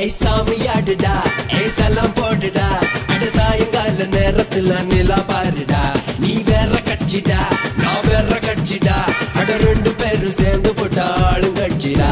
ஏய் சாமியாடுடா ஏய் சலம் போடுடா அட சாயங்கால நேரத்துல நிலா பாருடா. நீ வேற கட்சிடா நான் வேற கட்சிடா. அட ரெண்டு பேரும் சேர்ந்து போட்டாலும் கட்சிடா